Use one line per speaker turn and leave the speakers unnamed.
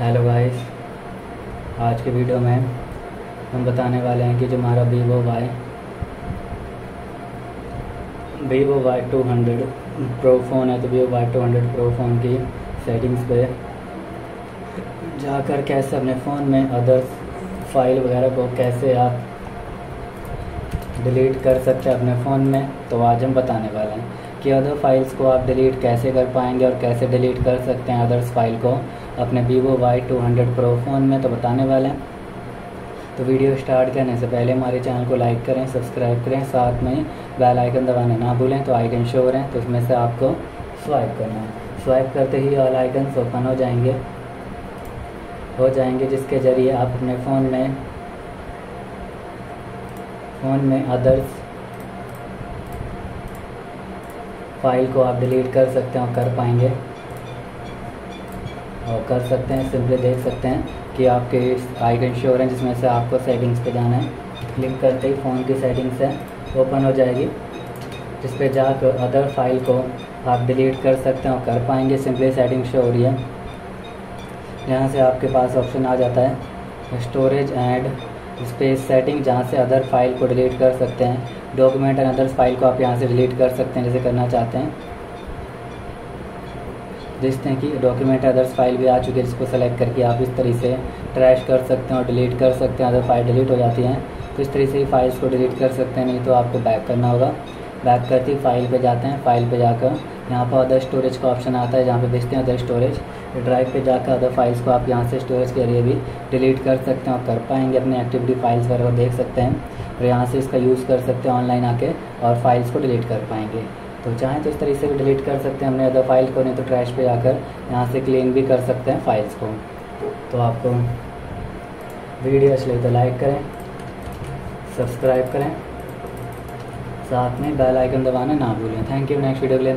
Hello guys आज के video में हम बताने वाले हैं कि जो हमारा Vivo Y Vivo Y two hundred pro phone है तो Vivo Y two hundred pro phone की सेटिंग्स पे जाकर कैसे अपने फ़ोन में अदर फ़ाइल वगैरह को कैसे आप डिलीट कर सकते हैं अपने फ़ोन में तो आज हम बताने वाले हैं कि अदर फाइल्स को आप डिलीट कैसे कर पाएँगे और कैसे डिलीट कर सकते हैं अदर्स फ़ाइल को अपने Vivo Y two hundred pro phone में तो बताने वाले हैं। तो वीडियो स्टार्ट करने से पहले हमारे चैनल को लाइक करें सब्सक्राइब करें, साथ में बेल आइकन दबाना ना भूलें तो आइकन शो हैं तो उसमें से आपको स्वाइप करना है। स्वाइप करते ही ऑल आइकन ओपन हो जाएँगे हो जाएँगे, जिसके ज़रिए आप अपने फ़ोन में फ़ोन में अदर्स फ़ाइल को आप डिलीट कर सकते हैं और कर पाएँगे। और कर सकते हैं सिंपली देख सकते हैं कि आपके आइकन शो हैं जिसमें से आपको सेटिंग्स पे जाना है। क्लिक करते ही फ़ोन की सेटिंग्स है ओपन हो जाएगी, जिस पे जाकर अदर फ़ाइल को आप डिलीट कर सकते हैं और कर पाएँगे। सिंपली सेटिंग शो हो रही है। यहाँ से आपके पास ऑप्शन आ जाता है स्टोरेज एंड स्पेस सेटिंग जहाँ से अदर फ़ाइल को डिलीट कर सकते हैं। डॉक्यूमेंट एंड अदर्स फ़ाइल को आप यहाँ से डिलीट कर सकते हैं, जैसे करना चाहते हैं। देखते हैं कि डॉक्यूमेंट अदर्स फ़ाइल भी आ चुकी है, जिसको सेलेक्ट करके आप इस तरीके से ट्रैश कर सकते हैं और डिलीट कर सकते हैं। अदर फ़ाइल डिलीट हो जाती हैं। तो इस तरीके से ही फाइल्स को डिलीट कर सकते हैं, नहीं तो आपको बैक करना होगा। बैक करते ही फ़ाइल पे जाते हैं फ़ाइल पे जाकर यहाँ पर अदर स्टोरेज का ऑप्शन आता है, जहाँ पे देखते हैं अदर स्टोरेज ड्राइव पे जाकर अदर फाइल्स को आप यहाँ से स्टोरेज के ज़रिए भी डिलीट कर सकते हैं और कर पाएँगे अपने एक्टिविटी फाइल्स वगैरह देख सकते हैं और यहाँ से इसका यूज़ कर सकते हैं ऑनलाइन आके और फाइल्स को डिलीट कर पाएँगे। तो चाहें तो इस तरीके से भी डिलीट कर सकते हैं, हमने अदर फ़ाइल को, नहीं तो ट्रैश पे जाकर यहाँ से क्लीन भी कर सकते हैं फाइल्स को। तो आपको वीडियो अच्छी लगी तो लाइक करें सब्सक्राइब करें। साथ में बेल आइकन दबाना ना भूलें। थैंक यू नेक्स्ट वीडियो के लिए।